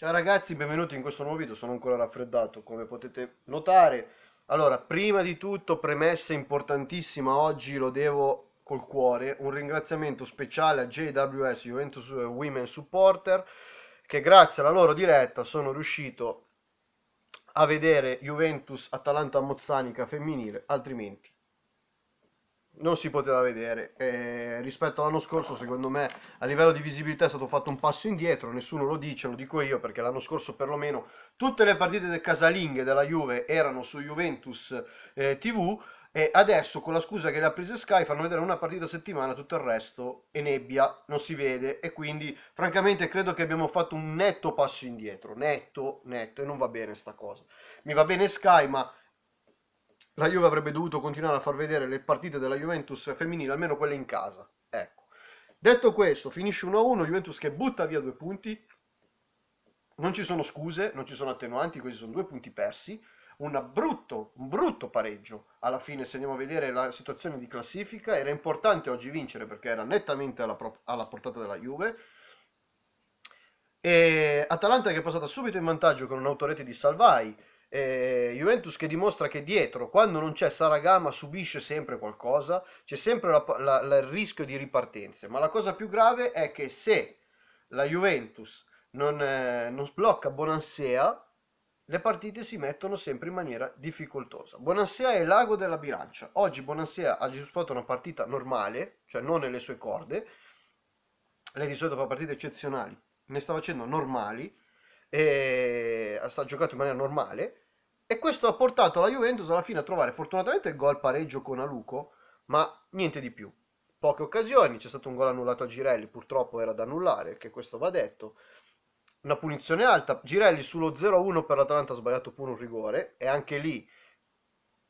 Ciao ragazzi, benvenuti in questo nuovo video, sono ancora raffreddato come potete notare. Allora, prima di tutto, premessa importantissima, oggi lo devo col cuore, un ringraziamento speciale a JWS Juventus Women Supporter che grazie alla loro diretta sono riuscito a vedere Juventus Atalanta Mozzanica femminile, altrimenti non si poteva vedere. Eh, rispetto all'anno scorso, secondo me, a livello di visibilità è stato fatto un passo indietro. Nessuno lo dice, lo dico io perché l'anno scorso, perlomeno, tutte le partite del casalinghe della Juve erano su Juventus eh, TV. E adesso, con la scusa che le ha prese Sky, fanno vedere una partita a settimana, tutto il resto è nebbia, non si vede. E quindi, francamente, credo che abbiamo fatto un netto passo indietro. Netto, netto, e non va bene sta cosa. Mi va bene Sky, ma la Juve avrebbe dovuto continuare a far vedere le partite della Juventus femminile, almeno quelle in casa. Ecco. Detto questo, finisce 1-1, Juventus che butta via due punti. Non ci sono scuse, non ci sono attenuanti, questi sono due punti persi. Brutto, un brutto pareggio. Alla fine, se andiamo a vedere la situazione di classifica, era importante oggi vincere perché era nettamente alla, alla portata della Juve. E Atalanta che è passata subito in vantaggio con un'autorete di Salvai eh, Juventus che dimostra che dietro, quando non c'è Saragama, subisce sempre qualcosa, c'è sempre la, la, la, il rischio di ripartenze. Ma la cosa più grave è che se la Juventus non, eh, non sblocca Bonansea, le partite si mettono sempre in maniera difficoltosa. Bonansea è l'ago della bilancia. Oggi Bonansea ha disputato una partita normale, cioè non nelle sue corde. Lei di solito fa partite eccezionali, ne sta facendo normali e sta giocato in maniera normale. E questo ha portato la Juventus alla fine a trovare fortunatamente il gol pareggio con Aluco ma niente di più. Poche occasioni c'è stato un gol annullato a Girelli purtroppo era da annullare che questo va detto. Una punizione alta Girelli sullo 0-1 per l'Atalanta ha sbagliato pure un rigore e anche lì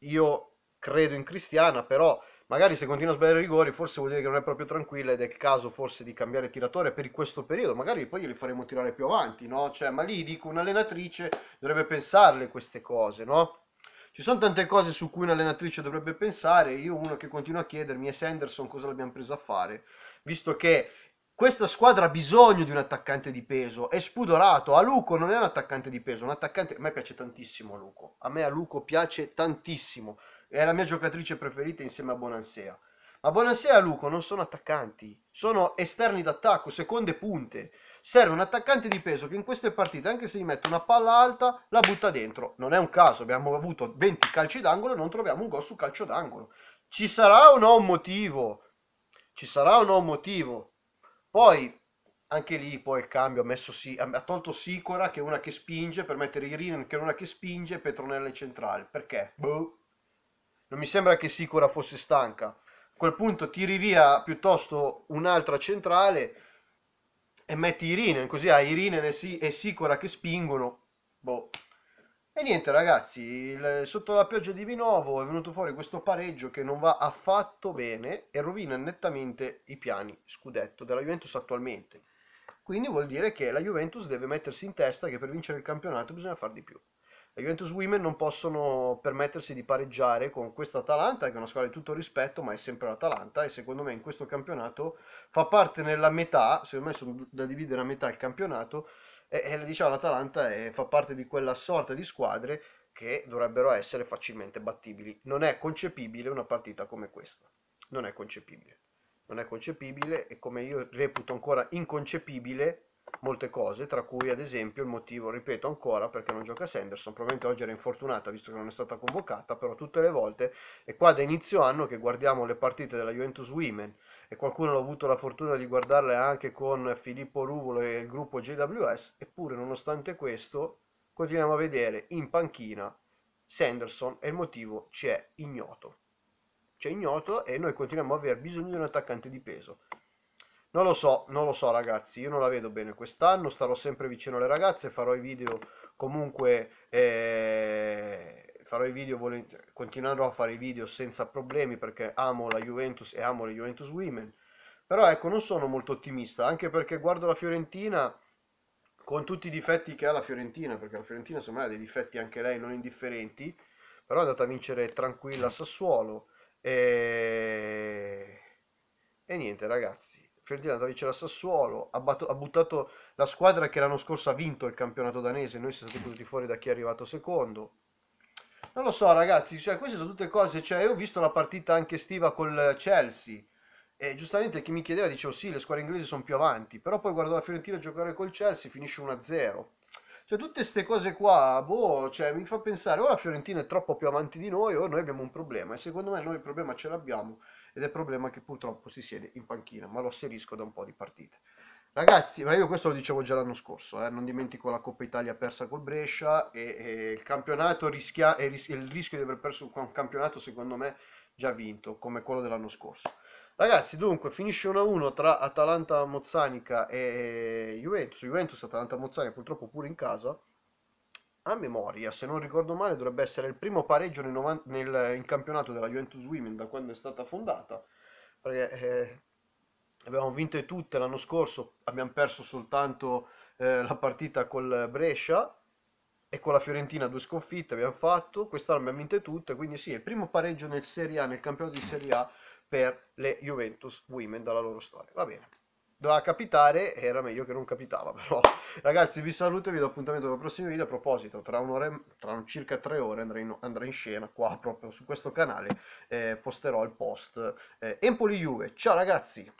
io credo in Cristiana però magari se continua a sbagliare i rigori forse vuol dire che non è proprio tranquilla ed è il caso forse di cambiare tiratore per questo periodo, magari poi glieli faremo tirare più avanti, no? Cioè, ma lì dico un'allenatrice dovrebbe pensarle queste cose, no? Ci sono tante cose su cui un'allenatrice dovrebbe pensare, io uno che continuo a chiedermi è Sanderson cosa l'abbiamo preso a fare, visto che questa squadra ha bisogno di un attaccante di peso, è spudorato, a Luco non è un attaccante di peso, un attaccante, a me piace tantissimo Luco, a me a Luco piace tantissimo, è la mia giocatrice preferita insieme a Bonansea. Ma Bonansea e Luco non sono attaccanti, sono esterni d'attacco, seconde punte. Serve un attaccante di peso che in queste partite, anche se gli mette una palla alta, la butta dentro. Non è un caso, abbiamo avuto 20 calci d'angolo e non troviamo un gol su calcio d'angolo. Ci sarà o no un motivo? Ci sarà o no un motivo? Poi, anche lì, poi il cambio ha, messo, ha tolto Sicora, che è una che spinge, per mettere Irinen, che è una che spinge, e Petronelle centrale. Perché? Boh non mi sembra che Sicura fosse stanca. A quel punto tiri via piuttosto un'altra centrale e metti Irinen, così hai Irinen e Sicura che spingono. Boh. E niente ragazzi, il, sotto la pioggia di Vinovo è venuto fuori questo pareggio che non va affatto bene e rovina nettamente i piani scudetto della Juventus attualmente. Quindi vuol dire che la Juventus deve mettersi in testa che per vincere il campionato bisogna far di più. La Juventus Women non possono permettersi di pareggiare con questa Atalanta, che è una squadra di tutto rispetto, ma è sempre l'Atalanta e secondo me in questo campionato fa parte nella metà, secondo me sono da dividere a metà il campionato, e, e diciamo l'Atalanta è, fa parte di quella sorta di squadre che dovrebbero essere facilmente battibili. Non è concepibile una partita come questa, non è concepibile. Non è concepibile e come io reputo ancora inconcepibile molte cose, tra cui ad esempio il motivo, ripeto ancora, perché non gioca Sanderson, probabilmente oggi era infortunata visto che non è stata convocata, però tutte le volte, e qua da inizio anno che guardiamo le partite della Juventus Women, e qualcuno ha avuto la fortuna di guardarle anche con Filippo Ruvolo e il gruppo JWS, eppure nonostante questo continuiamo a vedere in panchina Sanderson e il motivo ci è ignoto. C'è ignoto e noi continuiamo a aver bisogno di un attaccante di peso. Non lo so, non lo so ragazzi, io non la vedo bene quest'anno, starò sempre vicino alle ragazze, farò i video comunque, eh, farò i video, continuerò a fare i video senza problemi perché amo la Juventus e amo le Juventus Women, però ecco non sono molto ottimista, anche perché guardo la Fiorentina con tutti i difetti che ha la Fiorentina, perché la Fiorentina me ha dei difetti anche lei non indifferenti, però è andata a vincere tranquilla a Sassuolo e, e niente ragazzi Fiorentina da vincere a Sassuolo, ha, batto, ha, buttato la squadra che l'anno scorso ha vinto il campionato danese, noi siamo stati fuori da chi è arrivato secondo. Non lo so ragazzi, cioè, queste sono tutte cose, cioè, io ho visto la partita anche estiva col Chelsea, e giustamente chi mi chiedeva dicevo sì, le squadre inglesi sono più avanti, però poi guardo la Fiorentina giocare col Chelsea, finisce 1-0. Cioè, tutte queste cose qua, boh, cioè, mi fa pensare, o la Fiorentina è troppo più avanti di noi, o noi abbiamo un problema. E secondo me noi il problema ce l'abbiamo, ed è il problema che purtroppo si siede in panchina, ma lo asserisco da un po' di partite. Ragazzi, ma io questo lo dicevo già l'anno scorso, eh, non dimentico la Coppa Italia persa col Brescia e, e il campionato rischia, e il rischio di aver perso un campionato secondo me già vinto, come quello dell'anno scorso. Ragazzi, dunque, finisce 1-1 tra Atalanta Mozzanica e Juventus. Juventus, Atalanta Mozzanica purtroppo pure in casa. A memoria, se non ricordo male, dovrebbe essere il primo pareggio nel, nel, in campionato della Juventus Women da quando è stata fondata. Perché eh, abbiamo vinto tutte l'anno scorso, abbiamo perso soltanto eh, la partita col Brescia e con la Fiorentina due sconfitte abbiamo fatto. Quest'anno abbiamo vinto tutte, quindi sì, è il primo pareggio nel Serie A, nel campionato di Serie A per le Juventus Women dalla loro storia. Va bene. Doveva capitare, era meglio che non capitava, però. Ragazzi, vi saluto e vi do appuntamento per i prossimi video. A proposito, tra, un'ora, tra circa tre ore andrò in, andrò in, scena qua proprio su questo canale. Eh, posterò il post eh, Empoli Juve. Ciao ragazzi!